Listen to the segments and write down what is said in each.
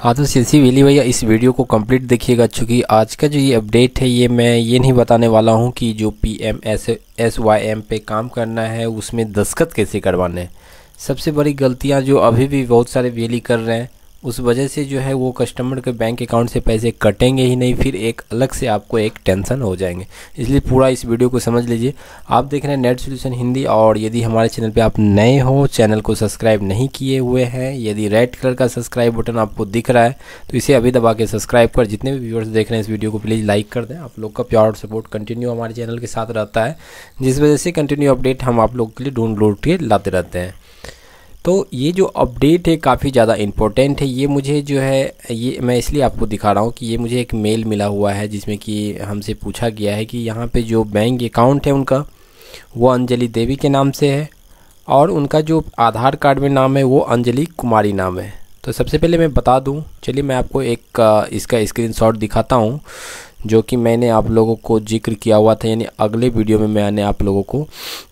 हाँ तो सिलसी वेली भैया, इस वीडियो को कंप्लीट देखिएगा, चूँकि आज का जो ये अपडेट है, ये मैं ये नहीं बताने वाला हूँ कि जो P M S S Y M पे काम करना है, उसमें दस्खत कैसे करवाने हैं। सबसे बड़ी गलतियाँ जो अभी भी बहुत सारे वेली कर रहे हैं उस वजह से जो है वो कस्टमर के बैंक अकाउंट से पैसे कटेंगे ही नहीं, फिर एक अलग से आपको एक टेंशन हो जाएँगे। इसलिए पूरा इस वीडियो को समझ लीजिए। आप देख रहे हैं नेट सोल्यूशन हिंदी और यदि हमारे चैनल पे आप नए हो चैनल को सब्सक्राइब नहीं किए हुए हैं, यदि रेड कलर का सब्सक्राइब बटन आपको दिख रहा है तो इसे अभी दबा के सब्सक्राइब कर। जितने भी व्यूअर्स देख रहे हैं इस वीडियो को प्लीज़ लाइक कर दें। आप लोग का प्यार और सपोर्ट कंटिन्यू हमारे चैनल के साथ रहता है, जिस वजह से कंटिन्यू अपडेट हम आप लोग के लिए ढूंढ के लाते रहते हैं। तो ये जो अपडेट है काफ़ी ज़्यादा इम्पोर्टेंट है। ये मुझे जो है, ये मैं इसलिए आपको दिखा रहा हूँ कि ये मुझे एक मेल मिला हुआ है जिसमें कि हमसे पूछा गया है कि यहाँ पे जो बैंक अकाउंट है उनका, वो अंजलि देवी के नाम से है और उनका जो आधार कार्ड में नाम है वो अंजलि कुमारी नाम है। तो सबसे पहले मैं बता दूँ, चलिए मैं आपको एक, इसका स्क्रीन दिखाता हूँ, जो कि मैंने आप लोगों को ज़िक्र किया हुआ था, यानी अगले वीडियो में मैंने आप लोगों को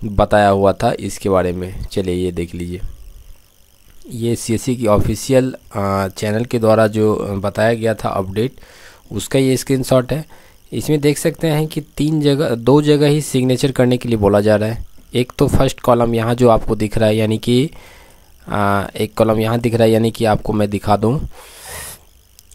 बताया हुआ था इसके बारे में। चलिए ये देख लीजिए। ये सी की ऑफिशियल चैनल के द्वारा जो बताया गया था अपडेट उसका ये स्क्रीनशॉट है। इसमें देख सकते हैं कि तीन जगह, दो जगह ही सिग्नेचर करने के लिए बोला जा रहा है। एक तो फ़र्स्ट कॉलम यहाँ जो आपको दिख रहा है, यानी कि एक कॉलम यहाँ दिख रहा है, यानी कि आपको मैं दिखा दूँ।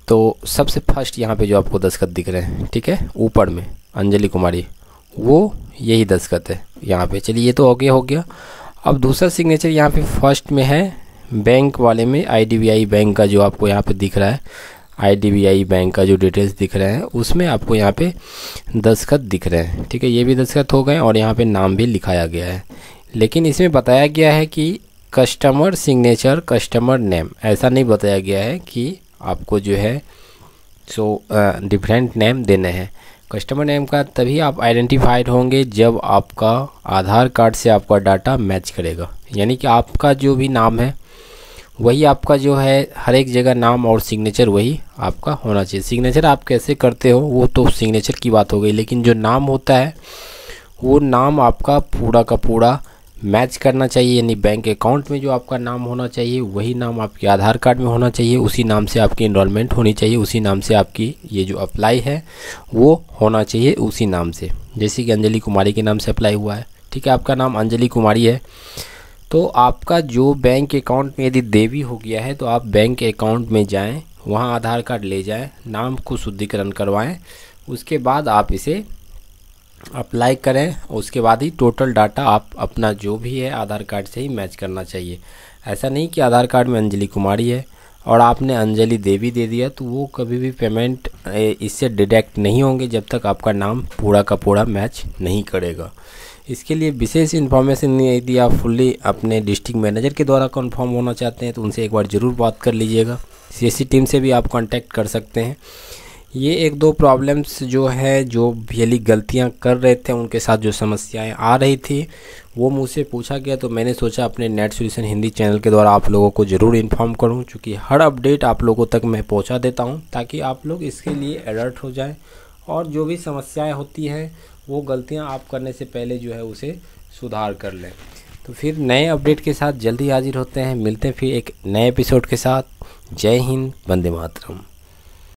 तो सबसे फ़र्स्ट यहाँ पे जो आपको दस्खत दिख रहे हैं, ठीक है? ऊपर में, अंजलि कुमारी। वो यही दस्खत है यहाँ पे। चलिए, ये तो हो गया हो गया। अब दूसरा सिग्नेचर यहाँ पे फ़र्स्ट में है बैंक वाले में आईडीबीआई बैंक का जो आपको यहाँ पे दिख रहा है आईडीबीआई बैंक का जो डिटेल्स दिख रहे हैं, उसमें आपको यहाँ पे दस्खत दिख रहे हैं। ठीक है, ये भी दस्खत हो गए और यहाँ पे नाम भी लिखाया गया है। लेकिन इसमें बताया गया है कि कस्टमर सिग्नेचर कस्टमर नेम ऐसा नहीं बताया गया है कि आपको जो है सो डिफरेंट नेम देने हैं। कस्टमर नेम का तभी आप आइडेंटिफाइड होंगे जब आपका आधार कार्ड से आपका डाटा मैच करेगा। यानी कि आपका जो भी नाम है वही आपका जो है, हर एक जगह नाम और सिग्नेचर वही आपका होना चाहिए। सिग्नेचर आप कैसे करते हो, वो तो सिग्नेचर की बात हो गई, लेकिन जो नाम होता है, वो नाम आपका पूरा का पूरा मैच करना चाहिए, यानी बैंक अकाउंट में जो आपका नाम होना चाहिए, वही नाम आपके आधार कार्ड में होना चाहिए, उसी नाम से आपकी इनरोलमेंट होनी चाहिए, उसी नाम से आपकी ये जो अप्लाई है, वो होना चाहिए उसी नाम से। जैसे कि अंजलि कुमारी के नाम से अप्लाई हुआ है। ठीक है, आपका नाम अंजलि कुमारी है। तो आपका जो बैंक अकाउंट में यदि देवी हो गया है तो आप बैंक अकाउंट में जाएँ, वहाँ आधार कार्ड ले जाएँ, नाम को शुद्धिकरण करवाएँ, उसके बाद आप इसे अप्लाई करें, उसके बाद ही टोटल डाटा आप अपना जो भी है आधार कार्ड से ही मैच करना चाहिए। ऐसा नहीं कि आधार कार्ड में अंजलि कुमारी है और आपने अंजलि देवी दे दिया तो वो कभी भी पेमेंट इससे डिडक्ट नहीं होंगे जब तक आपका नाम पूरा का पूरा मैच नहीं करेगा। इसके लिए विशेष इन्फॉर्मेशन नहीं यदि आप फुल्ली अपने डिस्ट्रिक्ट मैनेजर के द्वारा कन्फर्म होना चाहते हैं तो उनसे एक बार ज़रूर बात कर लीजिएगा। सी टीम से भी आप कांटेक्ट कर सकते हैं। ये एक दो प्रॉब्लम्स जो है, जो भैली गलतियाँ कर रहे थे, उनके साथ जो समस्याएँ आ रही थी, वो मुझसे पूछा गया। तो मैंने सोचा अपने नेट सोल्यूशन हिंदी चैनल के द्वारा आप लोगों को ज़रूर इन्फॉर्म करूँ क्योंकि हर अपडेट आप लोगों तक मैं पहुँचा देता हूँ, ताकि आप लोग इसके लिए अलर्ट हो जाएँ। और जो भी समस्याएँ होती हैं, वो गलतियाँ आप करने से पहले जो है उसे सुधार कर लें। तो फिर नए अपडेट के साथ जल्दी हाजिर होते हैं। मिलते हैं फिर एक नए एपिसोड के साथ। जय हिंद, वंदे मातरम।